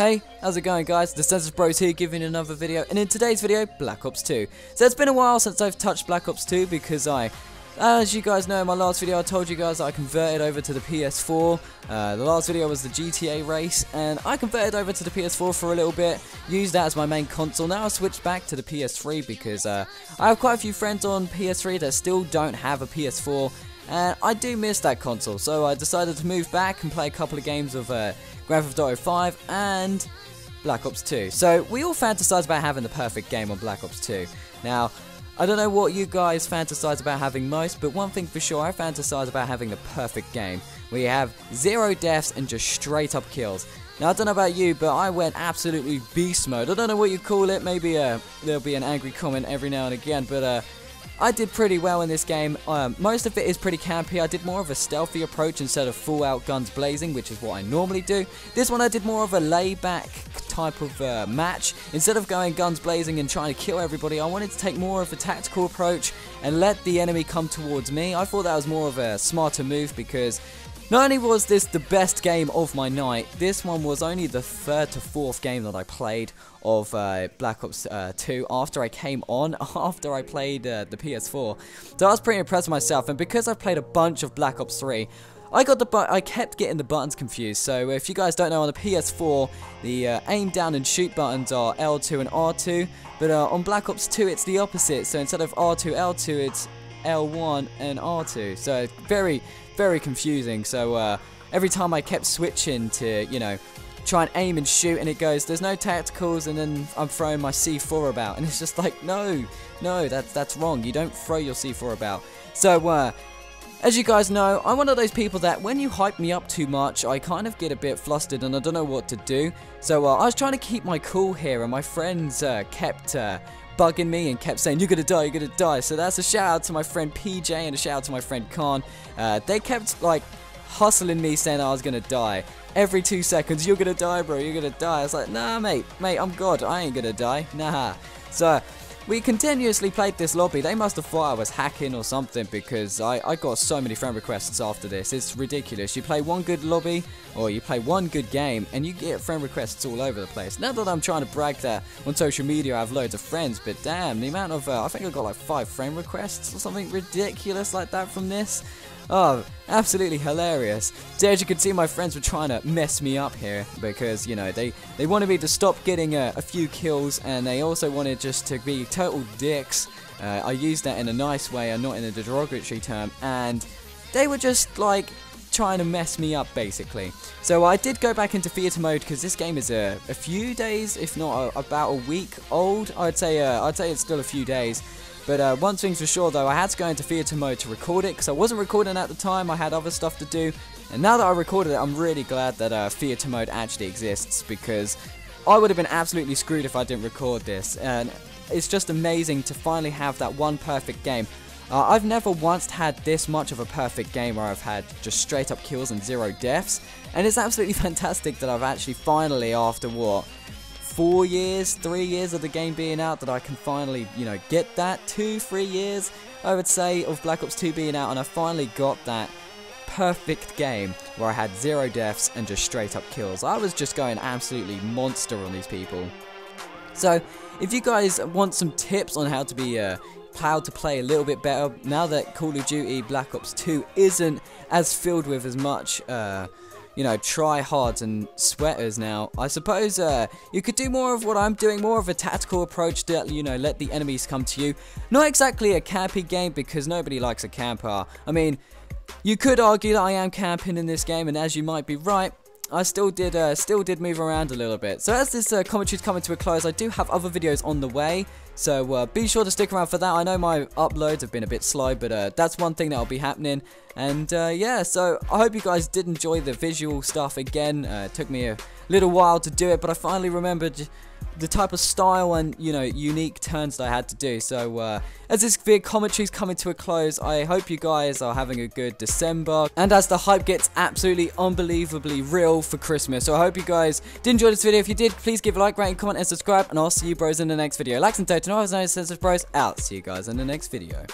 Hey, how's it going guys? The Senseless Bros here giving another video, and in today's video, Black Ops 2. So it's been a while since I've touched Black Ops 2 because I, as you guys know in my last video, I told you guys that I converted over to the PS4. Uh, the last video was the GTA race, and I converted over to the PS4 for a little bit, used that as my main console. Now I switched back to the PS3 because uh, I have quite a few friends on PS3 that still don't have a PS4, and I do miss that console, so I decided to move back and play a couple of games of uh, Grand Theft Auto 5 and Black Ops 2. So we all fantasize about having the perfect game on Black Ops 2. Now, I don't know what you guys fantasize about having most, but one thing for sure, I fantasize about having the perfect game, where you have zero deaths and just straight up kills. Now, I don't know about you, but I went absolutely beast mode. I don't know what you call it, maybe uh, there'll be an angry comment every now and again, but uh, I did pretty well in this game. Um, most of it is pretty campy. I did more of a stealthy approach instead of full out guns blazing, which is what I normally do. This one I did more of a layback type of uh, match. Instead of going guns blazing and trying to kill everybody, I wanted to take more of a tactical approach and let the enemy come towards me. I thought that was more of a smarter move because not only was this the best game of my night, this one was only the third to fourth game that I played of uh, Black Ops uh, 2 after I came on, after I played uh, the PS4. So I was pretty impressed with myself, and because I've played a bunch of Black Ops 3, I got the but I kept getting the buttons confused. So if you guys don't know, on the PS4, the uh, aim down and shoot buttons are L2 and R2, but uh, on Black Ops 2 it's the opposite. So instead of R2 L2, it's L1 and R2. So very very confusing. So uh, every time I kept switching to, you know, try and aim and shoot, and it goes, there's no tacticals, and then I'm throwing my C4 about, and it's just like, no, no, that's that's wrong. You don't throw your C4 about. So. Uh, as you guys know, I'm one of those people that when you hype me up too much, I kind of get a bit flustered and I don't know what to do. So uh, I was trying to keep my cool here and my friends uh, kept uh, bugging me and kept saying, you're gonna die, you're gonna die. So that's a shout out to my friend PJ and a shout out to my friend Khan. Uh, they kept like hustling me saying I was gonna die. Every two seconds, you're gonna die, bro, you're gonna die. I was like, nah, mate, mate, I'm God, I ain't gonna die. Nah. So, we continuously played this lobby. They must have thought I was hacking or something because I, I got so many friend requests after this. It's ridiculous. You play one good lobby or you play one good game and you get friend requests all over the place. Not that I'm trying to brag that on social media I have loads of friends, but damn, the amount of, uh, I think I got like five friend requests or something ridiculous like that from this. Oh, absolutely hilarious. So as you can see, my friends were trying to mess me up here because, you know, they, they wanted me to stop getting a, a few kills and they also wanted just to be total dicks. Uh, I used that in a nice way and not in a derogatory term and they were just like trying to mess me up basically. So I did go back into theater mode because this game is a, a few days, if not a, about a week old. I'd say uh, I'd say it's still a few days. But uh, one thing's for sure though, I had to go into theatre mode to record it because I wasn't recording at the time, I had other stuff to do. And now that I recorded it, I'm really glad that uh, theatre mode actually exists because I would have been absolutely screwed if I didn't record this. And it's just amazing to finally have that one perfect game. Uh, I've never once had this much of a perfect game where I've had just straight up kills and zero deaths. And it's absolutely fantastic that I've actually finally, after what, four years, three years of the game being out that I can finally, you know, get that. Two, three years, I would say, of Black Ops 2 being out, and I finally got that perfect game where I had zero deaths and just straight up kills. I was just going absolutely monster on these people. So, if you guys want some tips on how to be uh, proud to play a little bit better, now that Call of Duty Black Ops 2 isn't as filled with as much uh, you know, try hards and sweaters now. I suppose uh, you could do more of what I'm doing, more of a tactical approach to, you know, let the enemies come to you. Not exactly a campy game because nobody likes a camper. I mean, you could argue that I am camping in this game, and as you might be right, I still did uh, still did move around a little bit. So as this uh, commentary is coming to a close, I do have other videos on the way. So uh, be sure to stick around for that. I know my uploads have been a bit slow, but uh, that's one thing that will be happening. And uh, yeah, so I hope you guys did enjoy the visual stuff again. Uh, it took me a little while to do it, but I finally remembered the type of style and you know unique turns that I had to do. So uh, as this vid commentary is coming to a close, I hope you guys are having a good December. And as the hype gets absolutely unbelievably real for Christmas, so I hope you guys did enjoy this video. If you did, please give a like, rating, comment, and subscribe. And I'll see you bros in the next video. Likes and donations. I was known as Senseless Bros. Out. See you guys in the next video.